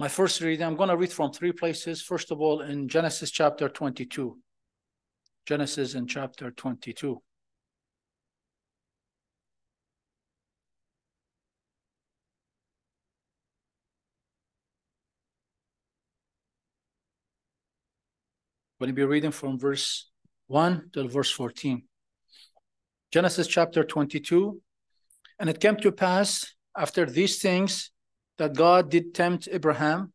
My first reading, I'm going to read from three places. First of all, in Genesis chapter 22. Genesis in chapter 22. going to be reading from verse 1 to verse 14. Genesis chapter 22. And it came to pass after these things that God did tempt Abraham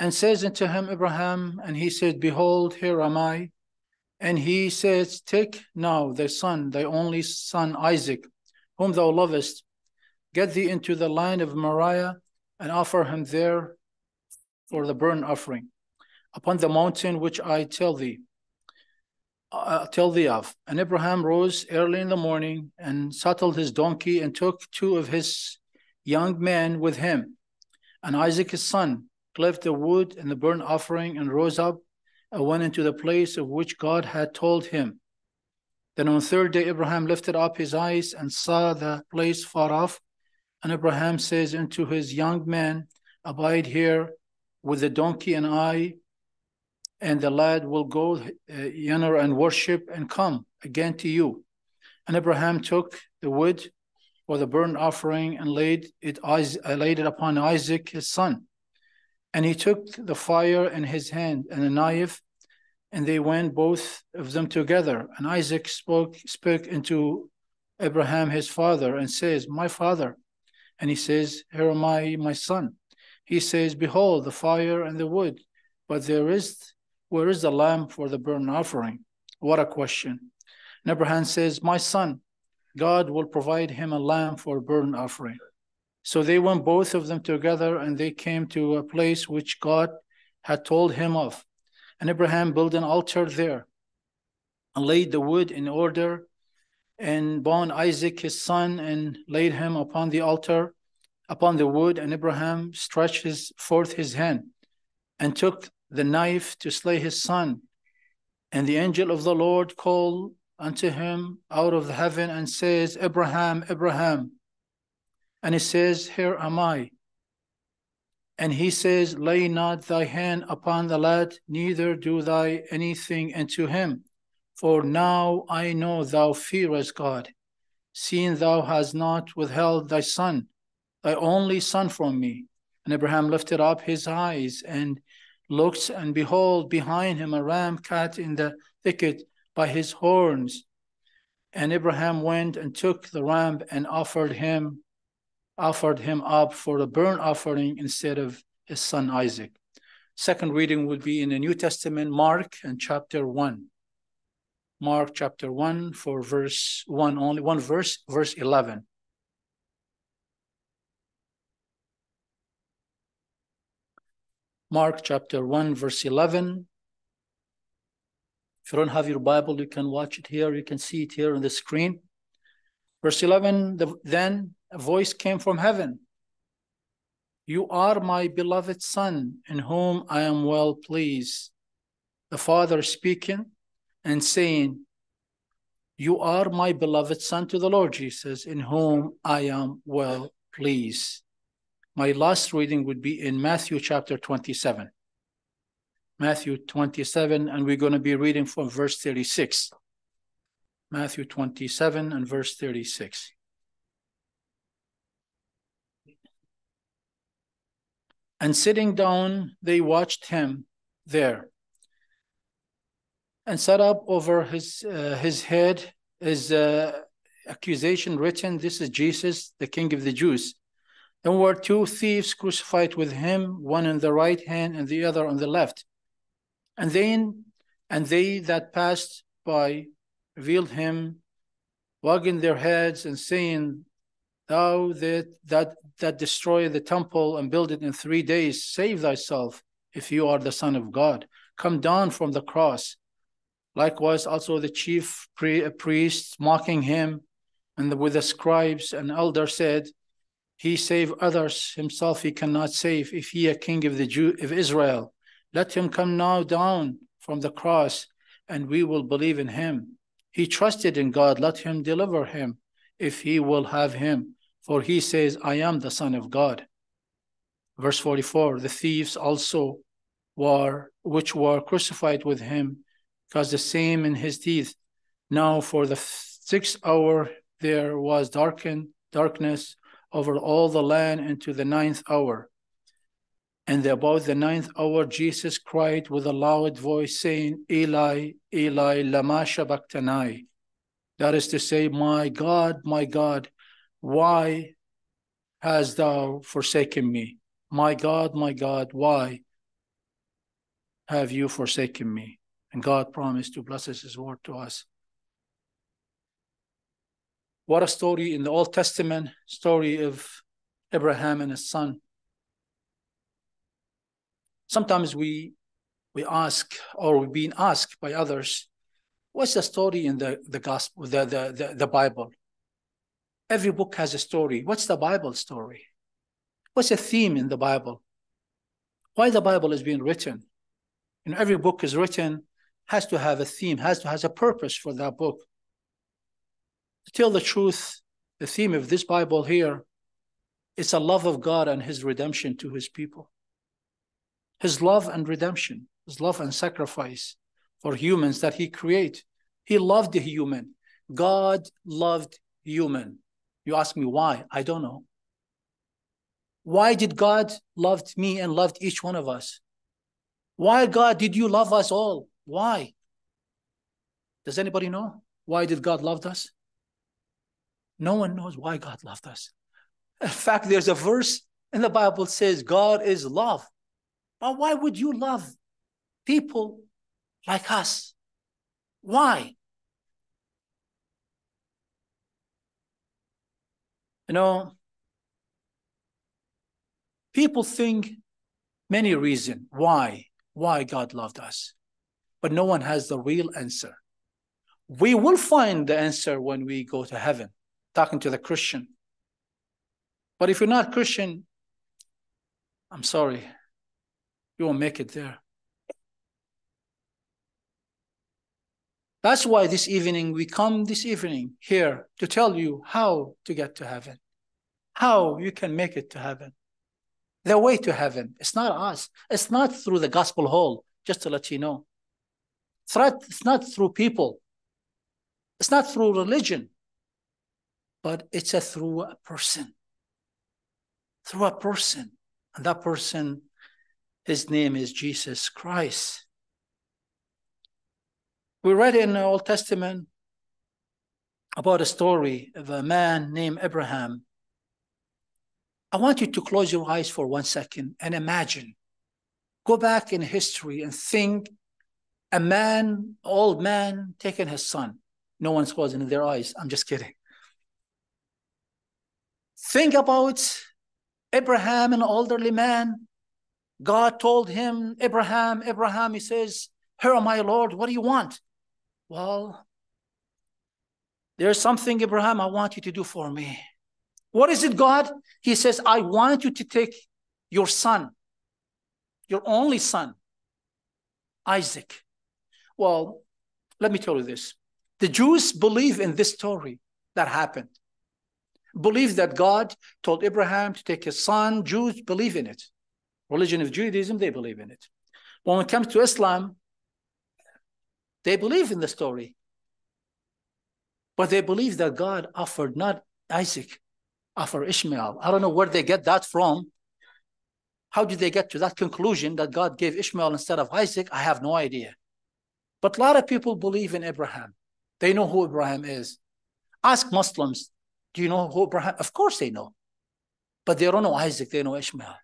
and says unto him, Abraham, and he said, Behold, here am I. And he says, Take now thy son, thy only son Isaac, whom thou lovest, get thee into the land of Moriah and offer him there for the burnt offering upon the mountain which I tell thee, uh, tell thee of. And Abraham rose early in the morning and saddled his donkey and took two of his young men with him, and Isaac his son, cleft the wood and the burnt offering, and rose up and went into the place of which God had told him. Then on the third day Abraham lifted up his eyes and saw the place far off. And Abraham says unto his young men, Abide here with the donkey and I and the lad will go uh, yonder and worship and come again to you. And Abraham took the wood for the burnt offering and laid it, uh, laid it upon Isaac his son. And he took the fire in his hand and a knife, and they went both of them together. And Isaac spoke spoke into Abraham his father and says, My father. And he says, Here am I, my son. He says, Behold, the fire and the wood, but there is where is the lamb for the burnt offering? What a question. And Abraham says, My son, God will provide him a lamb for a burnt offering. So they went both of them together and they came to a place which God had told him of. And Abraham built an altar there and laid the wood in order and bound Isaac his son and laid him upon the altar upon the wood. And Abraham stretched his, forth his hand and took the knife to slay his son. And the angel of the Lord called unto him out of the heaven and says, Abraham, Abraham. And he says, Here am I. And he says, Lay not thy hand upon the lad, neither do thy anything unto him. For now I know thou fearest God, seeing thou hast not withheld thy son, thy only son from me. And Abraham lifted up his eyes and looked, and behold, behind him a ram caught in the thicket by his horns. And Abraham went and took the ram and offered him, offered him up for a burnt offering instead of his son Isaac. Second reading will be in the New Testament, Mark and chapter 1. Mark chapter 1 for verse 1, only one verse, verse 11. Mark chapter 1, verse 11. If you don't have your Bible, you can watch it here. You can see it here on the screen. Verse 11 the, Then a voice came from heaven You are my beloved Son, in whom I am well pleased. The Father speaking and saying, You are my beloved Son to the Lord Jesus, in whom I am well pleased. My last reading would be in Matthew chapter 27. Matthew 27, and we're going to be reading from verse 36. Matthew 27 and verse 36. And sitting down, they watched him there and set up over his, uh, his head his uh, accusation written, This is Jesus, the King of the Jews. Then were two thieves crucified with him, one on the right hand and the other on the left. And then and they that passed by revealed him, wagging their heads and saying, Thou that that that destroy the temple and build it in three days, save thyself, if you are the Son of God. Come down from the cross. Likewise, also the chief uh, priests mocking him, and the, with the scribes and elders said, he save others, himself he cannot save. If he a king of the Jew of Israel, let him come now down from the cross, and we will believe in him. He trusted in God, let him deliver him, if he will have him. For he says, I am the Son of God. Verse 44 The thieves also were, which were crucified with him, caused the same in his teeth. Now, for the sixth hour, there was darkened darkness over all the land into the ninth hour. And about the ninth hour, Jesus cried with a loud voice, saying, Eli, Eli, lama sabachthani. That is to say, My God, my God, why hast thou forsaken me? My God, my God, why have you forsaken me? And God promised to bless his word to us. What a story in the Old Testament, story of Abraham and his son. Sometimes we we ask or we've been asked by others, what's the story in the, the gospel, the, the, the, the Bible? Every book has a story. What's the Bible story? What's a theme in the Bible? Why the Bible is being written? And every book is written has to have a theme, has to has a purpose for that book. To tell the truth, the theme of this Bible here is a love of God and his redemption to his people. His love and redemption, his love and sacrifice for humans that he create. He loved the human. God loved human. You ask me why? I don't know. Why did God love me and loved each one of us? Why, God, did you love us all? Why? Does anybody know? Why did God love us? No one knows why God loved us. In fact, there's a verse in the Bible says God is love. But why would you love people like us? Why? You know, people think many reasons why why God loved us, but no one has the real answer. We will find the answer when we go to heaven, talking to the Christian. But if you're not Christian, I'm sorry, you won't make it there. That's why this evening we come this evening here to tell you how to get to heaven, how you can make it to heaven. The way to heaven, it's not us. It's not through the gospel hall, just to let you know. It's not, it's not through people. It's not through religion, but it's a through a person. Through a person. And that person, his name is Jesus Christ. We read in the Old Testament about a story of a man named Abraham I want you to close your eyes for one second and imagine. Go back in history and think a man, old man, taking his son. No one's closing their eyes. I'm just kidding. Think about Abraham, an elderly man. God told him, Abraham, Abraham, he says, Here, my Lord, what do you want? Well, there's something, Abraham, I want you to do for me. What is it, God? He says, I want you to take your son, your only son, Isaac. Well, let me tell you this. The Jews believe in this story that happened. Believe that God told Abraham to take his son. Jews believe in it. Religion of Judaism, they believe in it. When it comes to Islam, they believe in the story. But they believe that God offered not Isaac, offered Ishmael. I don't know where they get that from. How did they get to that conclusion that God gave Ishmael instead of Isaac? I have no idea. But a lot of people believe in Abraham. They know who Abraham is. Ask Muslims, do you know who Abraham? Of course they know. But they don't know Isaac, they know Ishmael.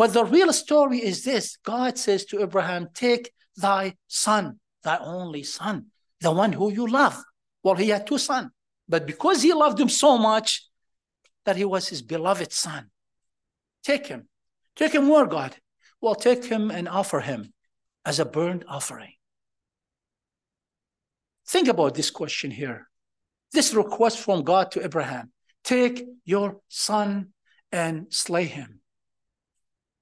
But the real story is this God says to Abraham, Take thy son, thy only son, the one who you love. Well, he had two sons. But because he loved him so much that he was his beloved son, take him. Take him where, God? Well, take him and offer him as a burnt offering. Think about this question here. This request from God to Abraham take your son and slay him.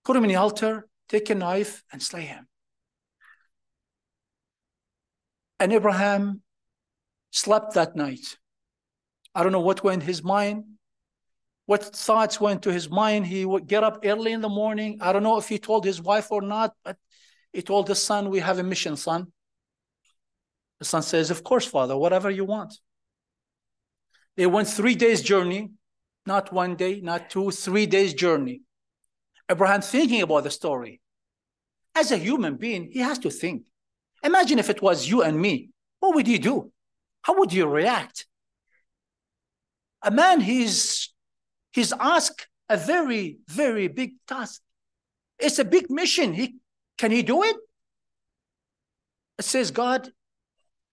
Put him in the altar, take a knife and slay him. And Abraham slept that night. I don't know what went his mind, what thoughts went to his mind. He would get up early in the morning. I don't know if he told his wife or not, but he told his son, We have a mission, son. The son says, Of course, father, whatever you want. They went three days' journey, not one day, not two, three days' journey. Abraham thinking about the story. As a human being, he has to think. Imagine if it was you and me. What would you do? How would you react? A man, he's he's asked a very, very big task. It's a big mission. He can he do it? It says God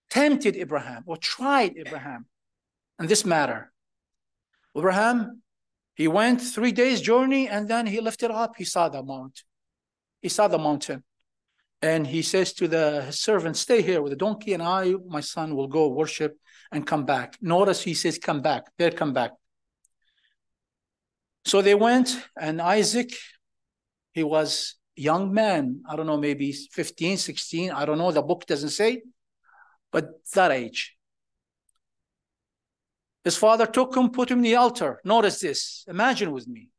tempted Abraham or tried Abraham in this matter. Abraham, he went three days journey and then he lifted up. He saw the mount. He saw the mountain. And he says to the servant, Stay here with the donkey, and I, my son, will go worship and come back. Notice he says, Come back. They'll come back. So they went, and Isaac, he was young man. I don't know, maybe 15, 16. I don't know. The book doesn't say, but that age. His father took him, put him in the altar. Notice this. Imagine with me.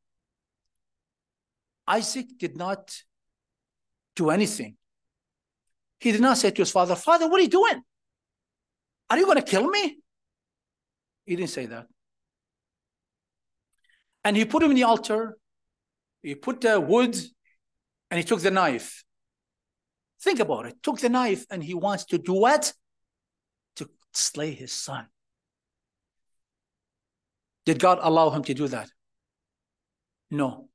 Isaac did not do anything. He did not say to his father, Father, what are you doing? Are you going to kill me? He didn't say that. And he put him in the altar. He put the wood and he took the knife. Think about it. Took the knife and he wants to do what? To slay his son. Did God allow him to do that? No.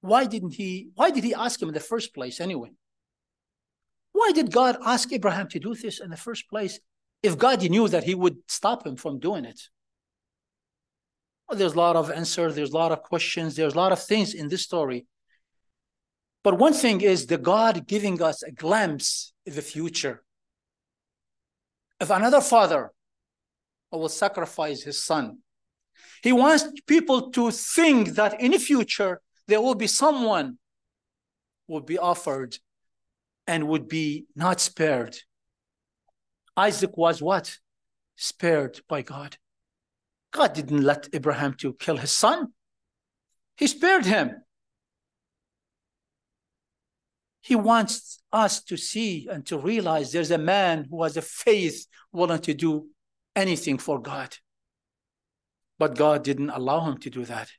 Why didn't he? Why did he ask him in the first place anyway? Why did God ask Abraham to do this in the first place if God knew that he would stop him from doing it? Well, there's a lot of answers, there's a lot of questions, there's a lot of things in this story. But one thing is the God giving us a glimpse of the future. If another father will sacrifice his son, he wants people to think that in the future there will be someone will be offered and would be not spared. Isaac was what? Spared by God. God didn't let Abraham to kill his son. He spared him. He wants us to see and to realize there's a man who has a faith willing to do anything for God. But God didn't allow him to do that.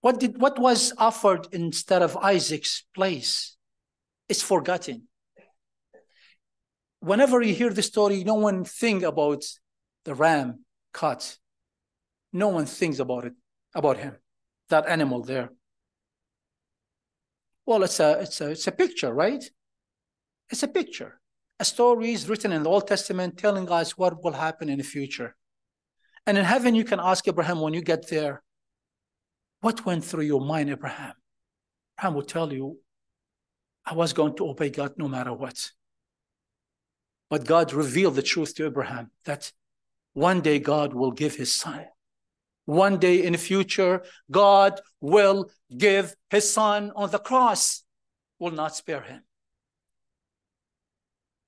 What did what was offered instead of Isaac's place? is forgotten. Whenever you hear the story, no one think about the ram cut. No one thinks about it, about him, that animal there. Well, it's a it's a it's a picture, right? It's a picture. A story is written in the Old Testament telling us what will happen in the future. And in heaven, you can ask Abraham when you get there, what went through your mind, Abraham? Abraham will tell you I was going to obey God no matter what. But God revealed the truth to Abraham that one day God will give his son. One day in the future, God will give his son on the cross, will not spare him.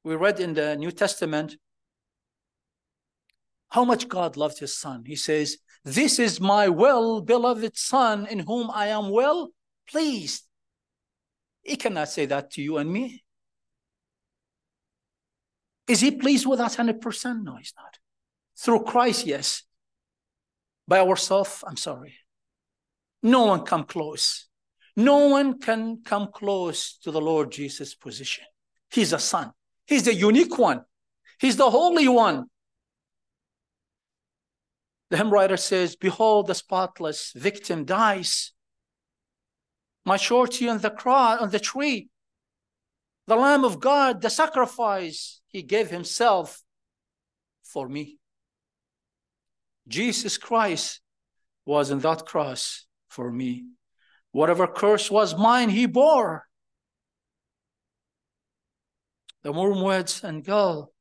We read in the New Testament how much God loved his son. He says, This is my well beloved son in whom I am well pleased. He cannot say that to you and me. Is he pleased with us 100%? No, he's not. Through Christ, yes. By ourselves, I'm sorry. No one come close. No one can come close to the Lord Jesus' position. He's a son. He's the unique one. He's the holy one. The hymn writer says, Behold, the spotless victim dies my surety on the cross, on the tree. The Lamb of God, the sacrifice, he gave himself for me. Jesus Christ was in that cross for me. Whatever curse was mine, he bore. The wormwoods and gall,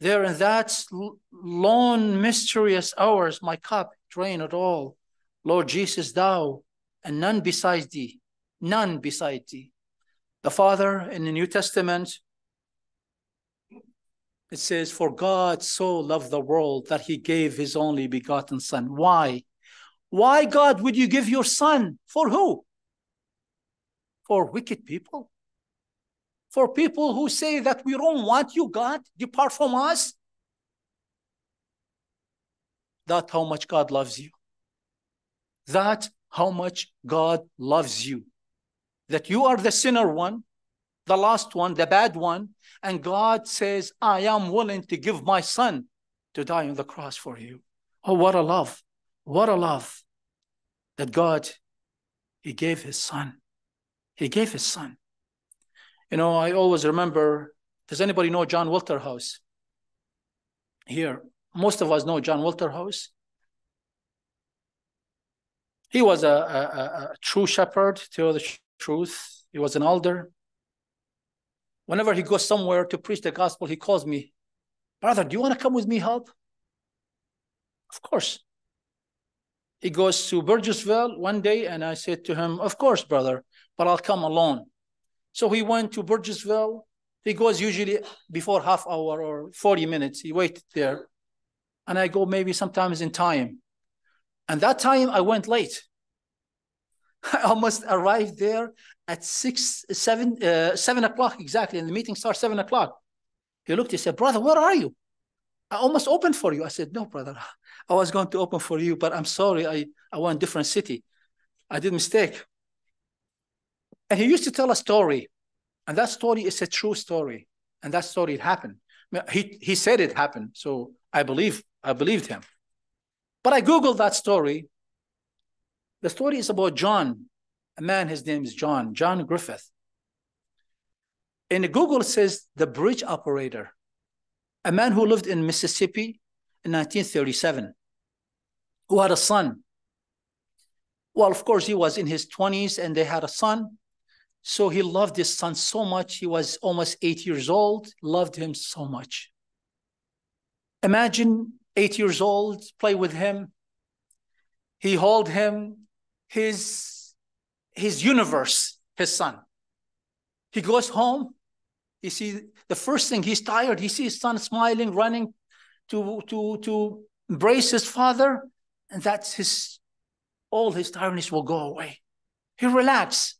there in that lone, mysterious hours, my cup drain it all. Lord Jesus, thou and none beside thee, none beside thee. The Father in the New Testament It says, For God so loved the world that he gave his only begotten Son. Why? Why, God, would you give your Son? For who? For wicked people? For people who say that we don't want you, God, depart from us? That's how much God loves you. That's how much God loves you. That you are the sinner one, the last one, the bad one, and God says, I am willing to give my son to die on the cross for you. Oh, what a love. What a love that God, He gave His son. He gave His son. You know, I always remember does anybody know John Wilterhouse? Here, most of us know John Wilterhouse. He was a, a, a, true shepherd to the truth. He was an elder. Whenever he goes somewhere to preach the gospel, he calls me, Brother, do you want to come with me help? Of course. He goes to Burgessville one day, and I said to him, Of course, brother, but I'll come alone. So he went to Burgessville. He goes usually before half hour or 40 minutes. He waited there. And I go maybe sometimes in time. And that time I went late. I almost arrived there at six, seven, uh, seven o'clock exactly, and the meeting starts seven o'clock. He looked, he said, Brother, where are you? I almost opened for you. I said, No, brother, I was going to open for you, but I'm sorry, I, I went different city. I did mistake. And he used to tell a story, and that story is a true story, and that story happened. He he said it happened, so I believe I believed him. But I googled that story. The story is about John, a man. His name is John John Griffith. In Google, says the bridge operator, a man who lived in Mississippi in 1937, who had a son. Well, of course, he was in his 20s and they had a son. So he loved his son so much. He was almost eight years old, loved him so much. Imagine eight years old, play with him. He hold him, his, his universe, his son. He goes home. You see, the first thing he's tired. He sees his son smiling, running to, to, to embrace his father. And that's his, all his tiredness will go away. He relaxes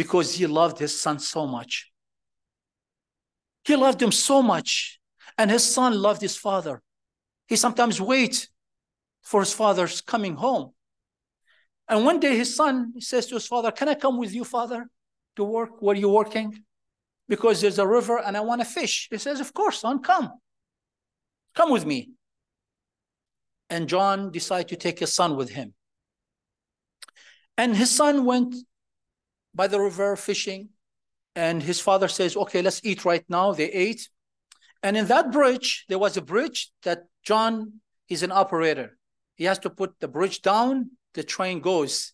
because he loved his son so much. He loved him so much, and his son loved his father. He sometimes waits for his father's coming home. And one day his son says to his father, Can I come with you, father, to work where you're working? Because there's a river and I want to fish. He says, Of course, son, come. Come with me. And John decided to take his son with him. And his son went by the river fishing. And his father says, okay, let's eat right now. They ate. And in that bridge, there was a bridge that John is an operator. He has to put the bridge down, the train goes.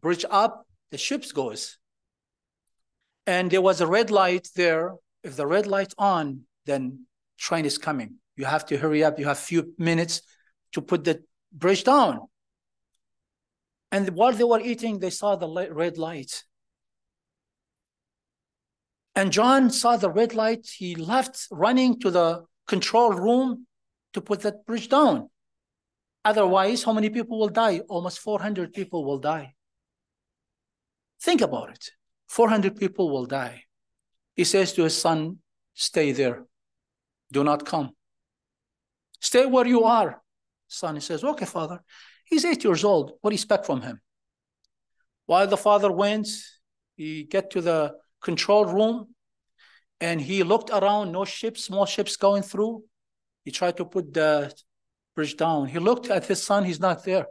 Bridge up, the ships goes. And there was a red light there. If the red light's on, then train is coming. You have to hurry up. You have a few minutes to put the bridge down. And while they were eating, they saw the red light. And John saw the red light. He left running to the control room to put that bridge down. Otherwise, how many people will die? Almost 400 people will die. Think about it 400 people will die. He says to his son, Stay there. Do not come. Stay where you are. Son, he says, Okay, father. He's eight years old. What do you expect from him? While the father went, he get to the control room and he looked around, no ships, small ships going through. He tried to put the bridge down. He looked at his son, he's not there.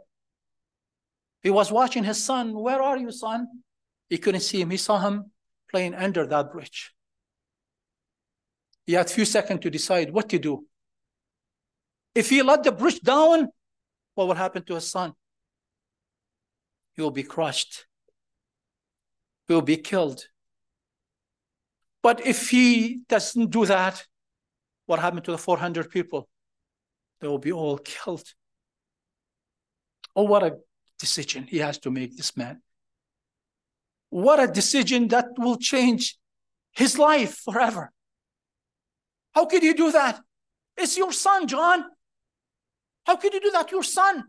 He was watching his son. Where are you, son? He couldn't see him. He saw him playing under that bridge. He had a few seconds to decide what to do. If he let the bridge down, what will happen to his son? He will be crushed. He will be killed. But if he doesn't do that, what happened to the 400 people? They will be all killed. Oh, what a decision he has to make, this man. What a decision that will change his life forever. How could you do that? It's your son, John. How could you do that? Your son.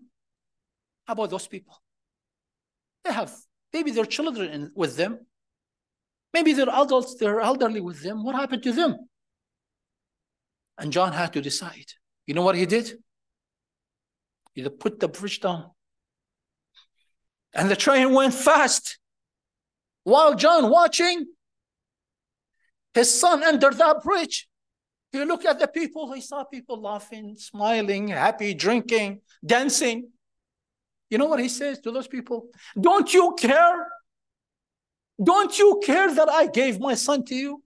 How about those people? They have maybe their children in, with them. Maybe they're adults, they're elderly with them. What happened to them? And John had to decide. You know what he did? He put the bridge down. And the train went fast. While John watching, his son entered that bridge. He looked at the people, he saw people laughing, smiling, happy, drinking, dancing. You know what he says to those people? Don't you care? Don't you care that I gave my son to you?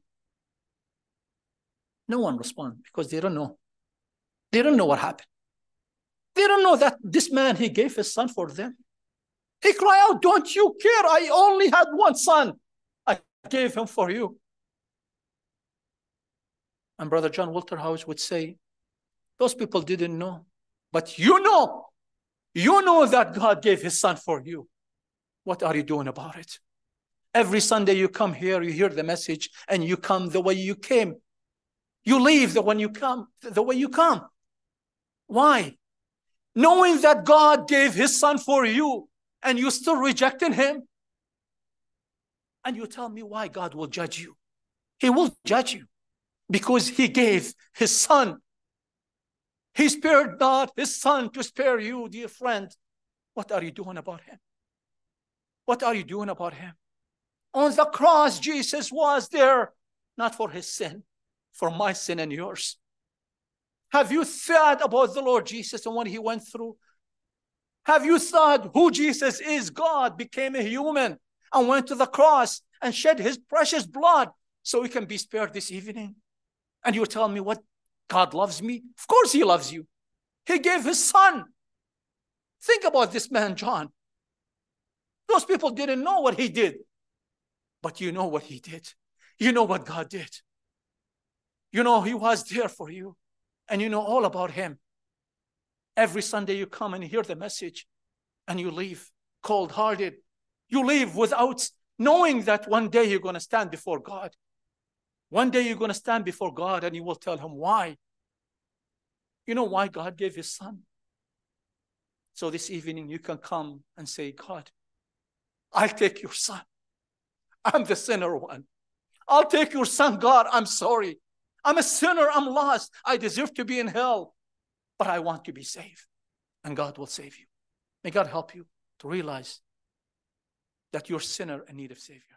No one responds because they don't know. They don't know what happened. They don't know that this man, he gave his son for them. He cried out, Don't you care? I only had one son. I gave him for you. And Brother John Walter House would say, Those people didn't know, but you know. You know that God gave his son for you. What are you doing about it? Every Sunday you come here, you hear the message, and you come the way you came. You leave the when you come, the way you come. Why? Knowing that God gave his son for you, and you're still rejecting him. And you tell me why God will judge you. He will judge you because he gave his son. He spared not his son to spare you, dear friend. What are you doing about him? What are you doing about him? On the cross, Jesus was there, not for his sin, for my sin and yours. Have you thought about the Lord Jesus and what he went through? Have you thought who Jesus is? God became a human and went to the cross and shed his precious blood so we can be spared this evening. And you tell me what God loves me? Of course he loves you. He gave his son. Think about this man, John. Those people didn't know what he did. But you know what he did. You know what God did. You know he was there for you. And you know all about him. Every Sunday you come and hear the message and you leave cold hearted. You leave without knowing that one day you're going to stand before God. One day you're going to stand before God and you will tell him why. You know why God gave his son? So this evening you can come and say, God, I'll take your son. I'm the sinner one. I'll take your son, God. I'm sorry. I'm a sinner. I'm lost. I deserve to be in hell, but I want to be saved. And God will save you. May God help you to realize that you're a sinner in need of Savior.